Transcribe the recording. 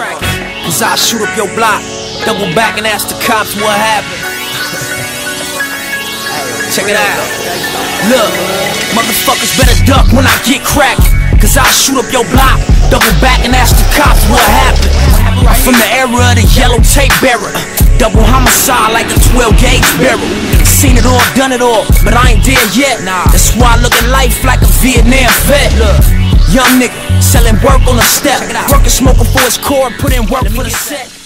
crack. Cause I shoot up your block, double back and ask the cops what happened. Check it out. Look, motherfuckers better duck when I get cracked. Cause I shoot up your block, double back and ask the cops what happened. I'm from the era of the yellow tape bearer. Double homicide like a 12 gauge barrel. Seen it all, done it all, but I ain't dead yet. That's why I look at life like a Vietnam vet. Look, young nigga selling work on the step, working smoking his put in work for the set.